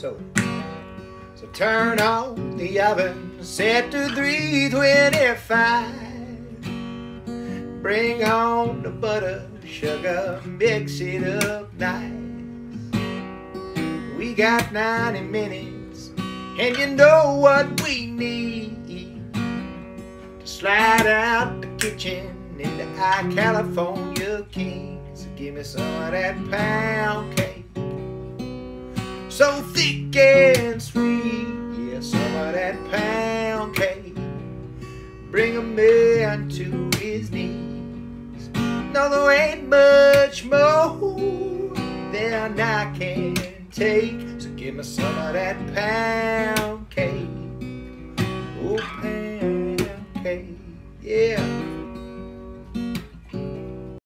So, so turn on the oven, set to 325. Bring on the butter, sugar, mix it up nice. We got 90 minutes, and you know what we need to slide out the kitchen into our California King. Give me some of that pound cake, so thick and sweet. Yeah, some of that pound cake. Bring a man to his knees. No, there ain't much more than I can take. So give me some of that pound cake. Oh, pound cake. Yeah.